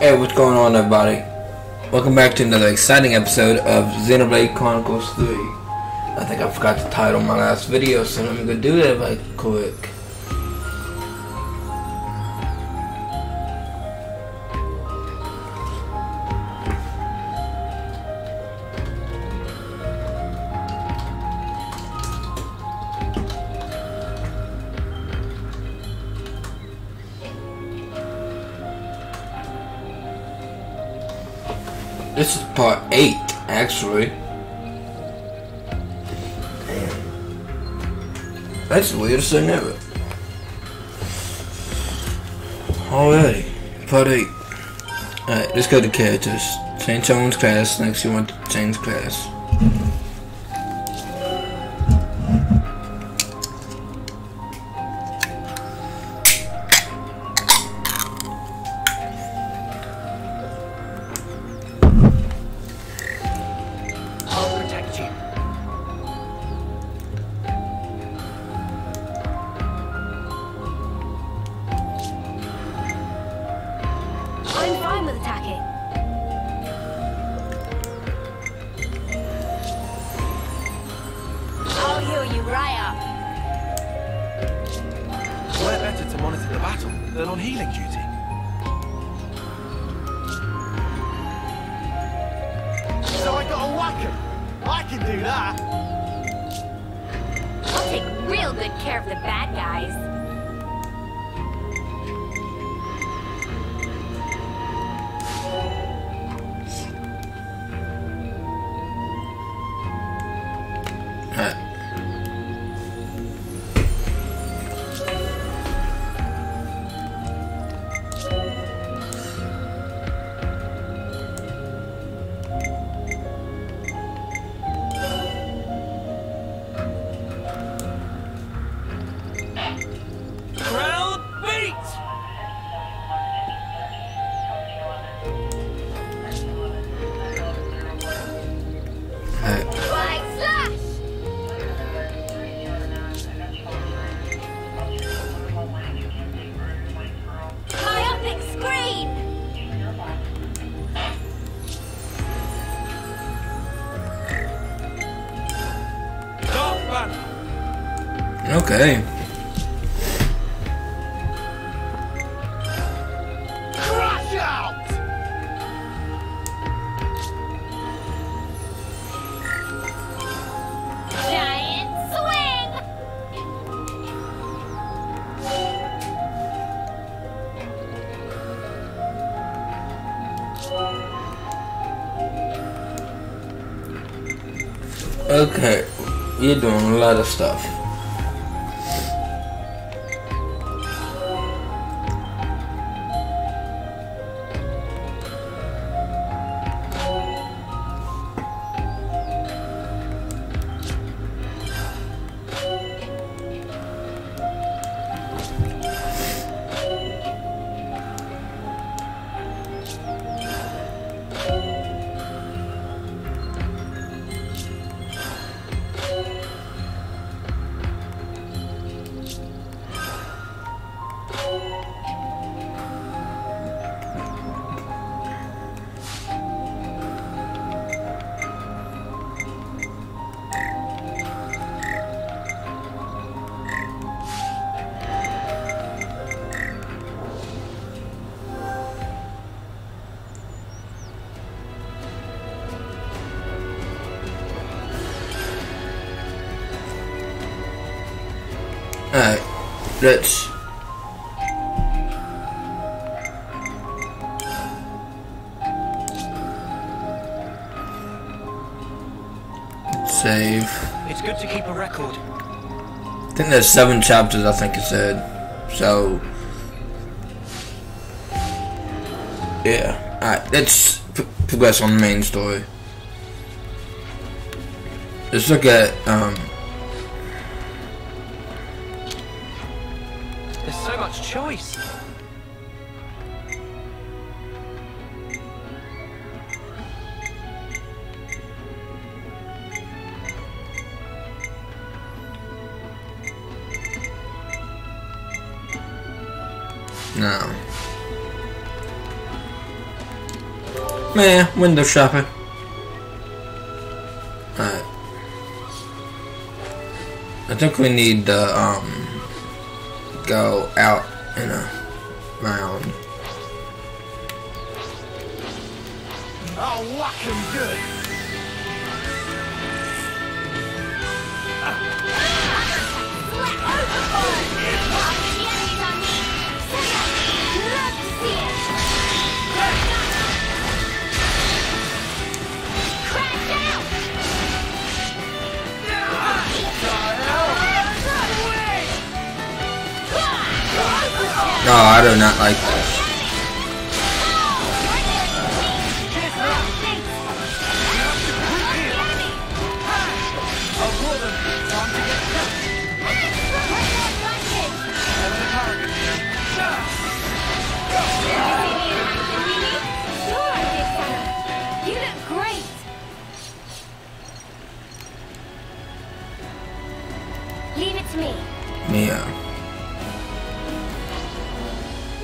Hey, what's going on, everybody? Welcome back to another exciting episode of Xenoblade Chronicles 3. I think I forgot to title my last video, so let me go do that right quick. 8, actually. That's the weirdest thing ever. Alrighty, part 8. Alright, let's go to characters. Change someone's class, next you want to change class. I 'em. I can do that. I'll take real good care of the bad guys. Okay. Crash out! Giant swing! Okay. You're doing a lot of stuff. Let's. Save. It's good to keep a record. I think there's seven chapters, I think it said. So. Yeah. Alright, let's p- progress on the main story. Let's look at, um, choice. no. Man, window shopping. Alright. I think we need to um go out in a No, I do not like this.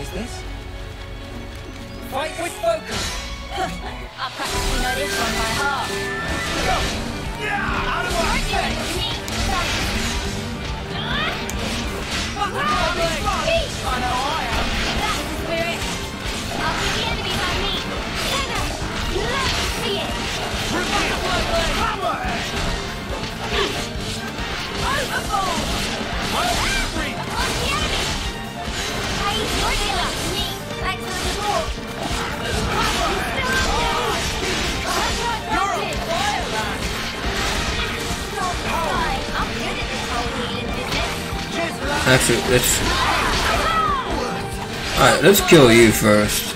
Is this? Fight with focus! I practically know this one by heart. Yeah, out of my face! I know I am. That's the spirit. I'll the enemies on me. Let's see it. Overboard. Business. Actually, let's. Alright, let's kill you first.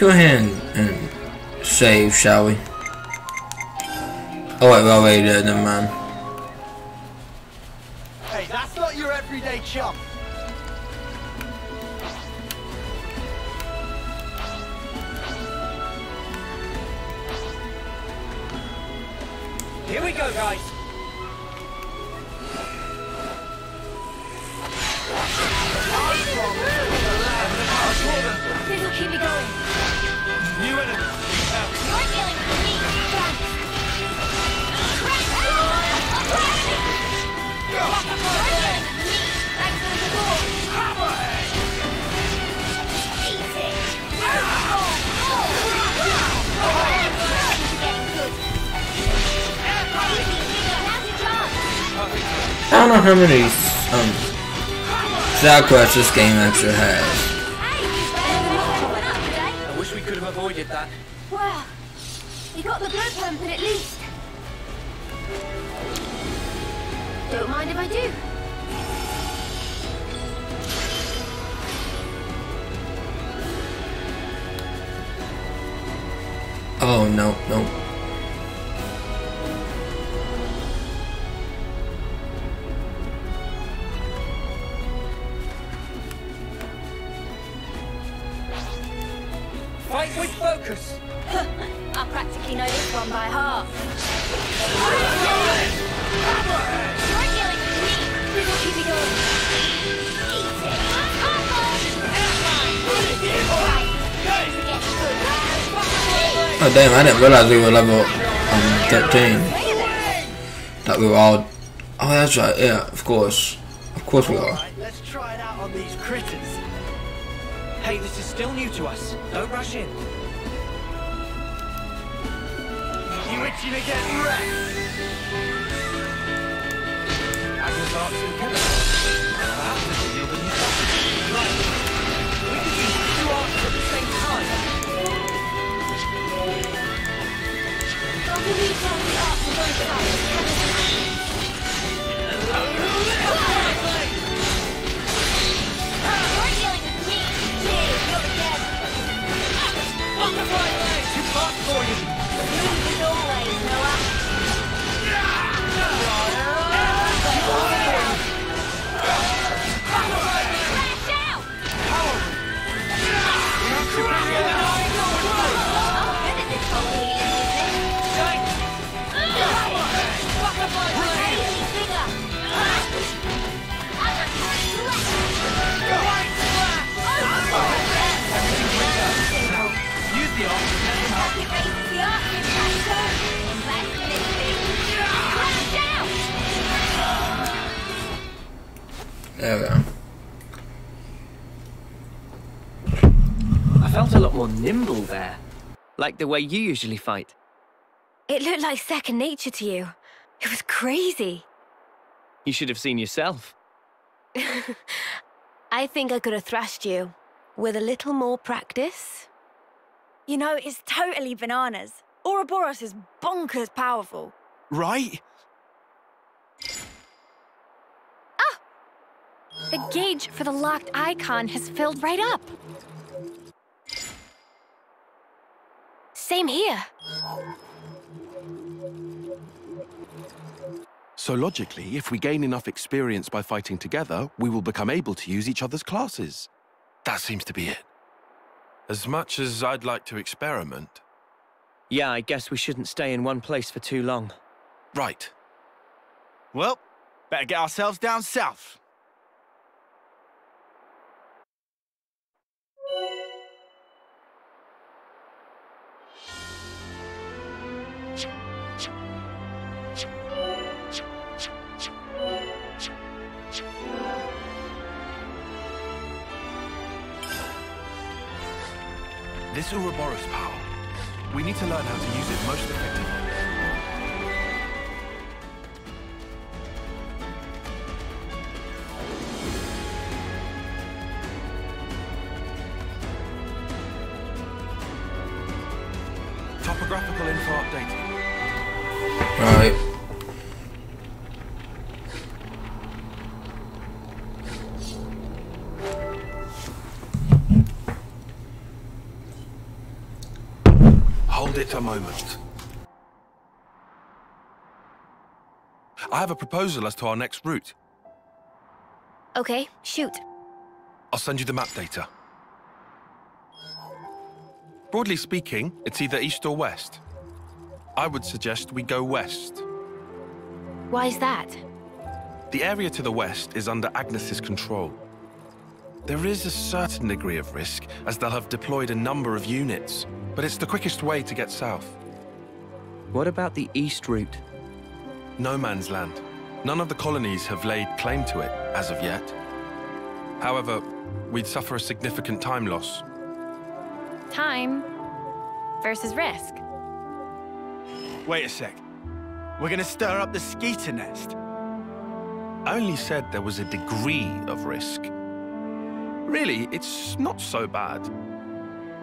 go ahead and, save, shall we? Oh wait, we already did, never mind. Hey, that's not your everyday chump. Here we go, guys. Don't know how many um side quests this game actually has. Hey, better than up today. I wish we could have avoided that. Well, you got the blood pumping at least. Don't mind if I do. Oh no, no. Good. Oh damn, I didn't realize we were level um 13. That we were all Oh that's right, yeah, of course. Of course we are. Alright, let's try it out on these critters. Hey, this is still new to us. Don't rush in. You itching to get wrecked? ウィークションが届いた。There we go. I felt a lot more nimble there. Like the way you usually fight. It looked like second nature to you. It was crazy. You should have seen yourself. I think I could have thrashed you. With a little more practice. You know, it's totally bananas. Ouroboros is bonkers powerful. Right? The gauge for the locked icon has filled right up. Same here. So logically, if we gain enough experience by fighting together, we will become able to use each other's classes. That seems to be it. As much as I'd like to experiment. Yeah, I guess we shouldn't stay in one place for too long. Right. Well, better get ourselves down south. This Ouroboros power, we need to learn how to use it most effectively. Moment. I have a proposal as to our next route. Okay, shoot. I'll send you the map data. Broadly speaking, it's either east or west. I would suggest we go west. Why is that? The area to the west is under Agnus's control. There is a certain degree of risk, as they'll have deployed a number of units, but it's the quickest way to get south. What about the east route? No man's land. None of the colonies have laid claim to it as of yet. However, we'd suffer a significant time loss. Time versus risk. Wait a sec. We're gonna stir up the skeeter nest. I only said there was a degree of risk. Really, it's not so bad.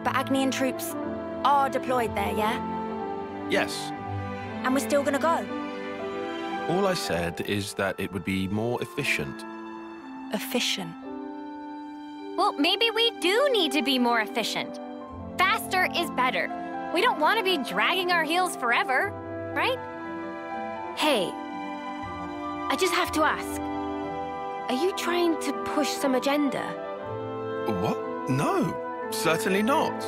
But Agnian troops are deployed there, yeah? Yes, And we're still gonna go. all I said is that it would be more efficient. Efficient. Well, maybe we do need to be more efficient. Faster is better. We don't want to be dragging our heels forever, right? Hey, I just have to ask. Are you trying to push some agenda? What? No, certainly not.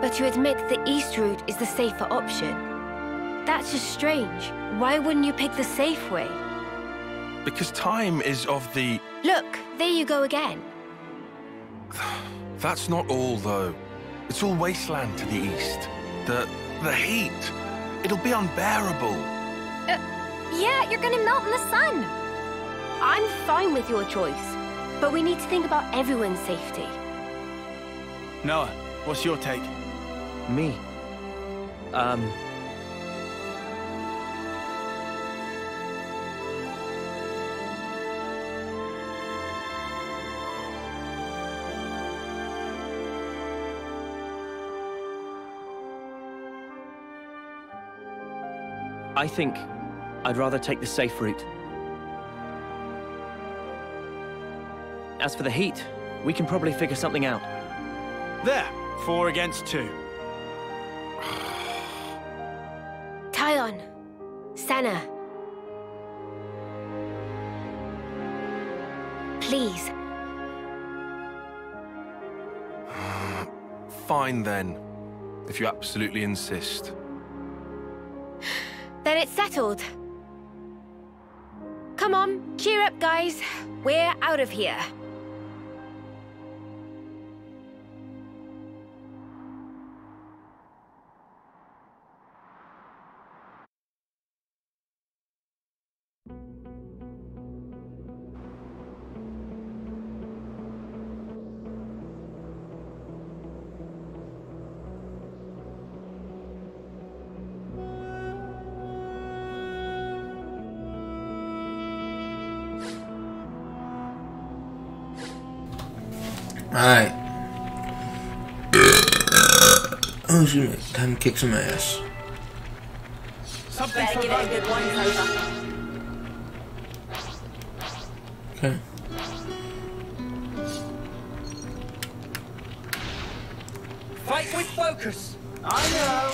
But you admit the east route is the safer option. That's just strange. Why wouldn't you pick the safe way? Because time is of the... Look, there you go again. That's not all, though. It's all wasteland to the east. The... the heat. It'll be unbearable. Uh, yeah, you're gonna melt in the sun. I'm fine with your choice. But we need to think about everyone's safety. Noah, what's your take? Me? Um... I think I'd rather take the safe route. As for the heat, we can probably figure something out. There, four against two. Taion, Sena. Please. Fine then, if you absolutely insist. Then it's settled. Come on, cheer up, guys. We're out of here. Time time kick some ass. Something Okay. Fight with focus. I know.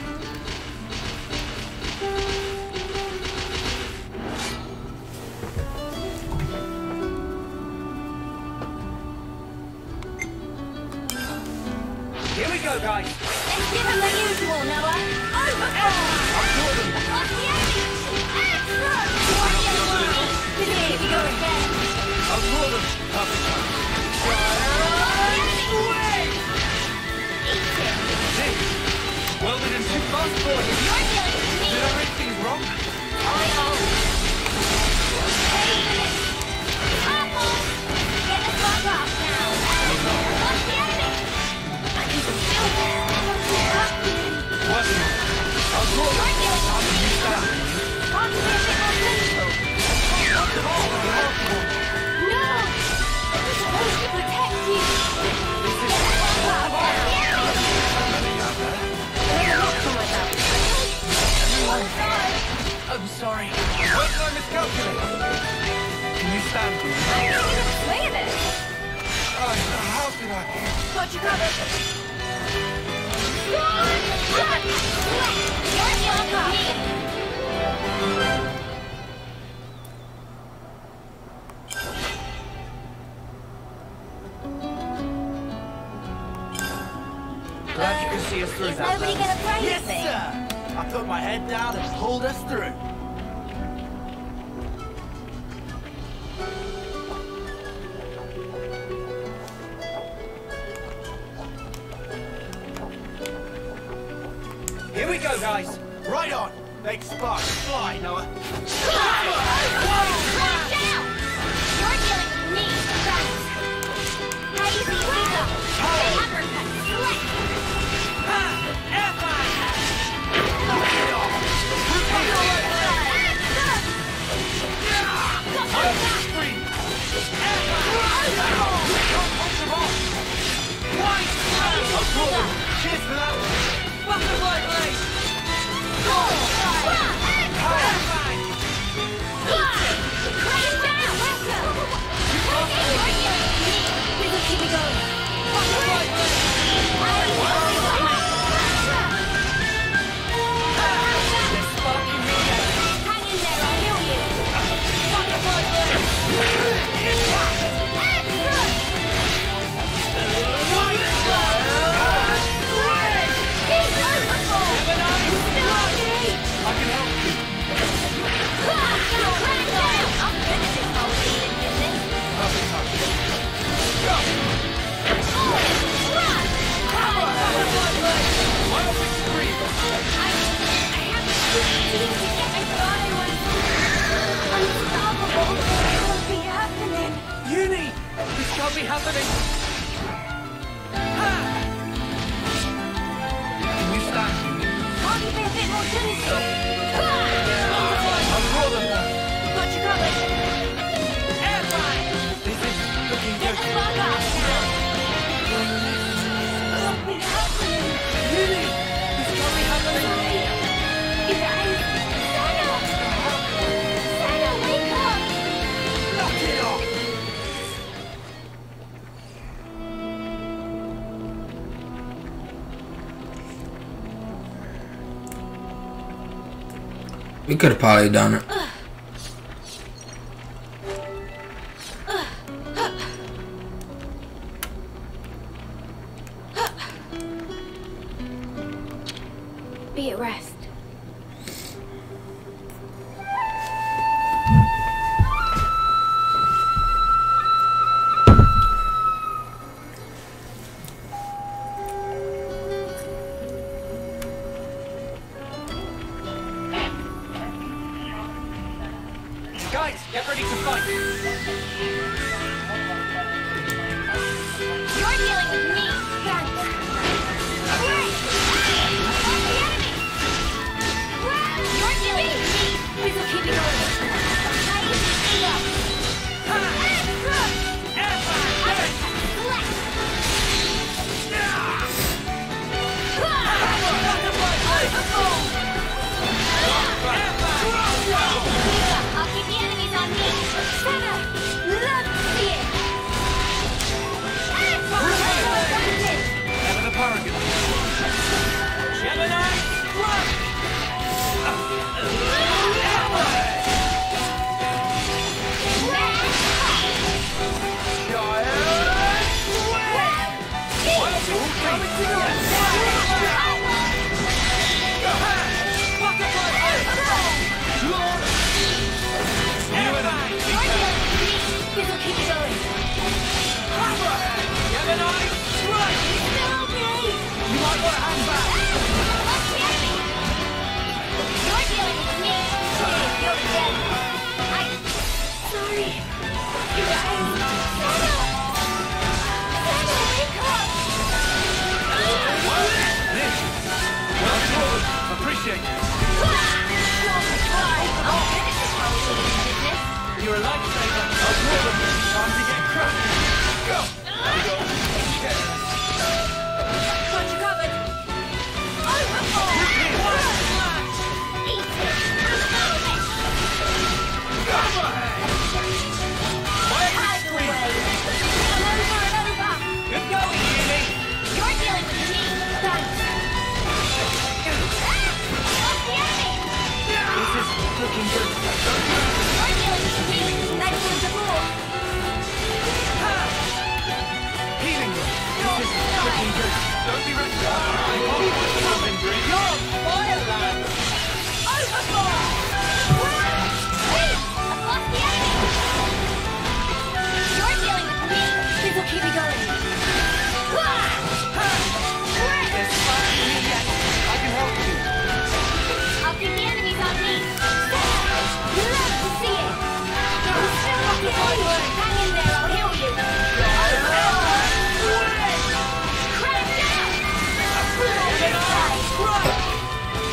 go, guys. Let's give him the usual, Noah. Oh, Overboard! We could have probably done it.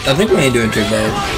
I think we ain't doing too bad.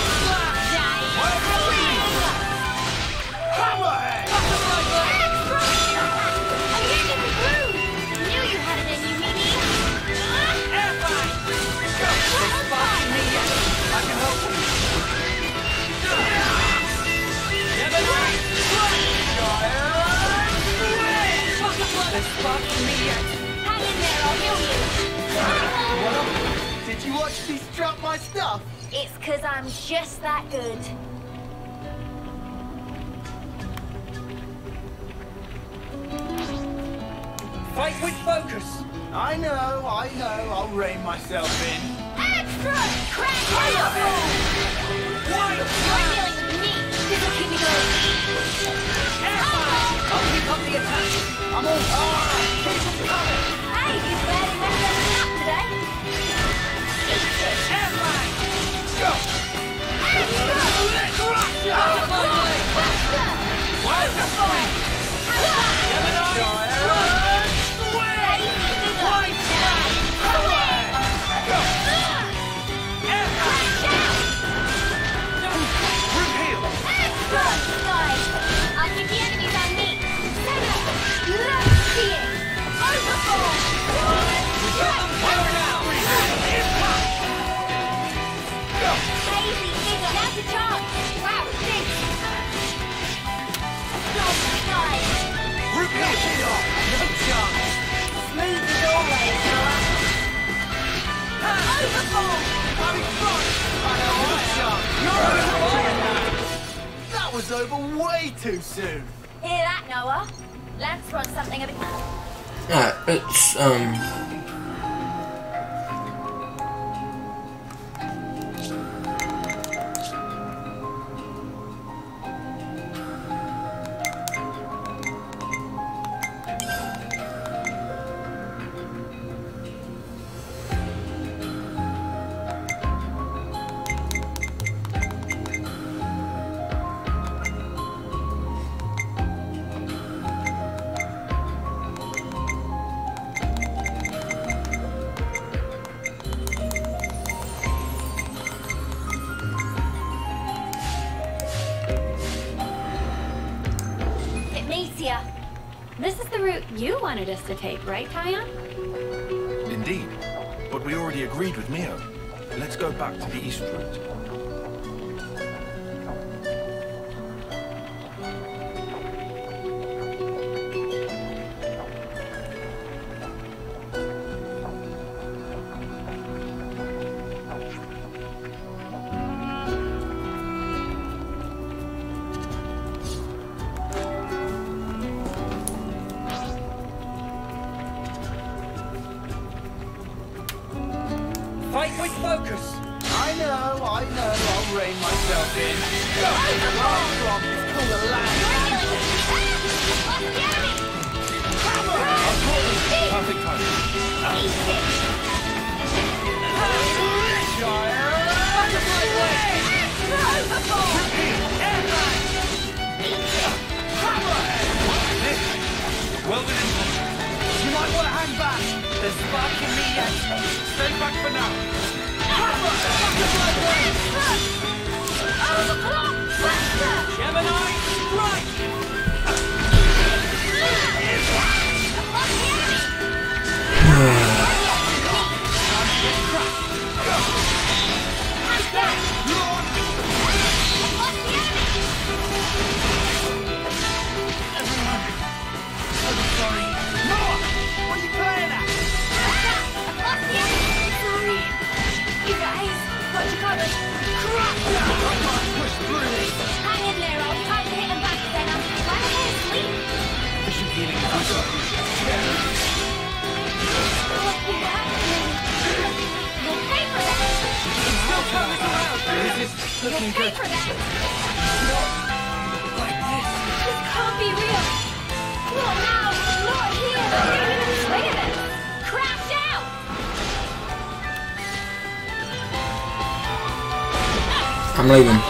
That was over way too soon. Hear that, Noah? Let's run something a bit. Alright, it's, um... route you wanted us to take, right, Taion? Indeed. But we already agreed with Mio. Let's go back to the east route. For that. Like this. This can't be real. Now. Even in the of it. Crash out. I'm leaving.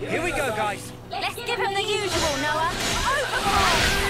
Here we go, guys. Let's give him the usual, Noah. Overboard!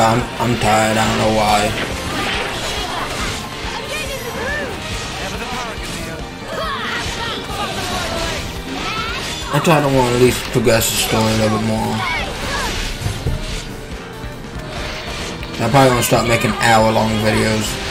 Yeah, I'm, I'm tired. I don't know why. I don't want to at least progress the story a little bit more. I'm probably gonna start making hour-long videos.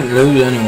didn't lose anyone.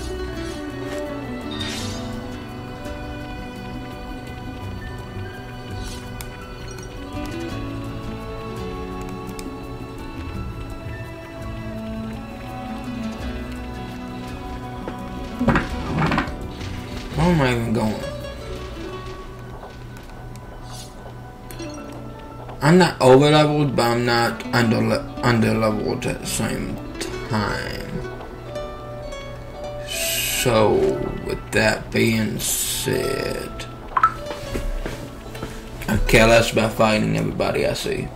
even going. I'm not over leveled, but I'm not under le under leveled at the same time. So, with that being said, I care less about fighting everybody I see.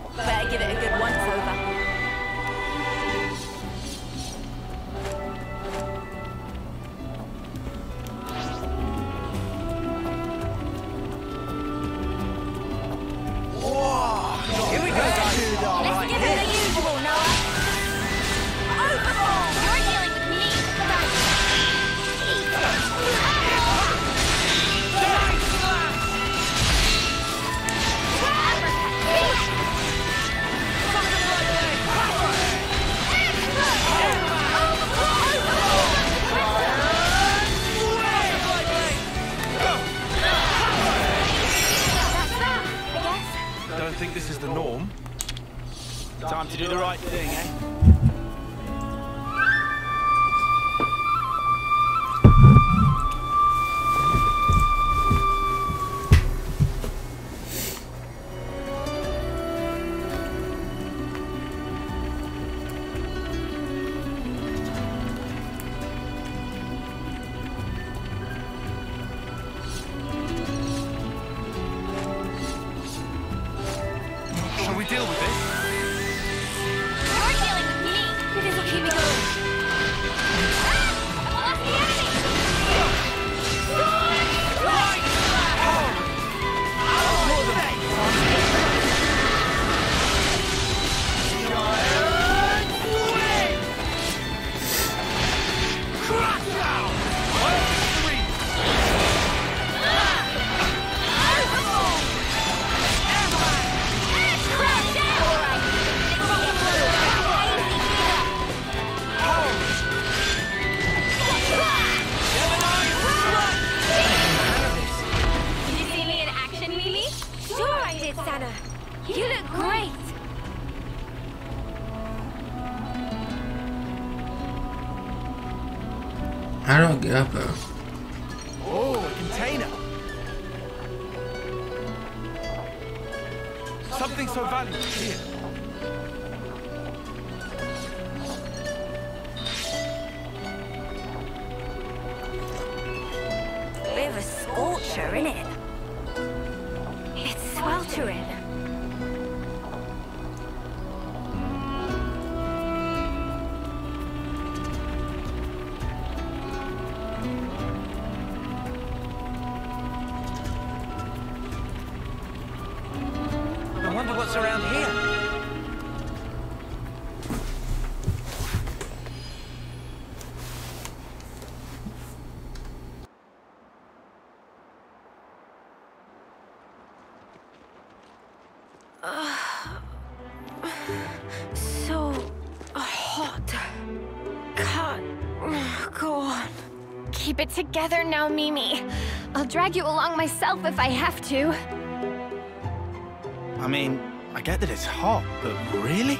is the norm. Time to do the right thing, eh? Together now, Mimi. I'll drag you along myself if I have to. I mean, I get that it's hot, but really?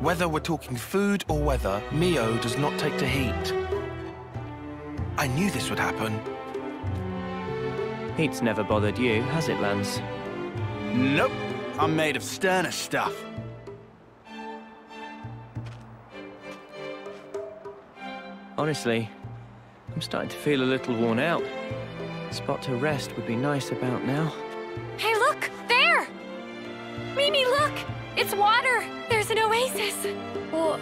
Whether we're talking food or weather, Mio does not take to heat. I knew this would happen. Heat's never bothered you, has it, Lanz? Nope. I'm made of sterner stuff. Honestly, I'm starting to feel a little worn out. A spot to rest would be nice about now. Hey, look! There! Mimi, look! It's water! There's an oasis! Wa-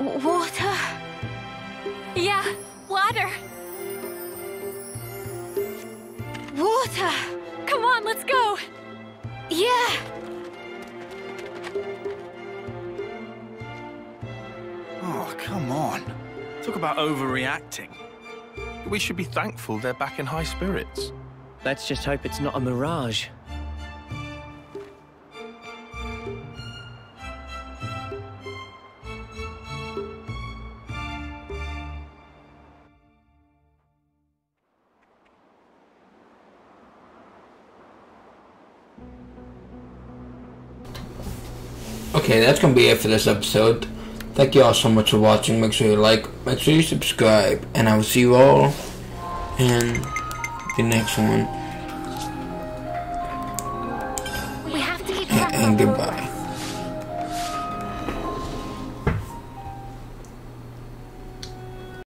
water? Yeah, water! Water! Come on, let's go! Yeah! Oh, come on. Talk about overreacting. We should be thankful they're back in high spirits. Let's just hope it's not a mirage. Okay, that's gonna be it for this episode. Thank you all so much for watching. Make sure you like, make sure you subscribe, and I will see you all in the next one. We have to keep And, and goodbye.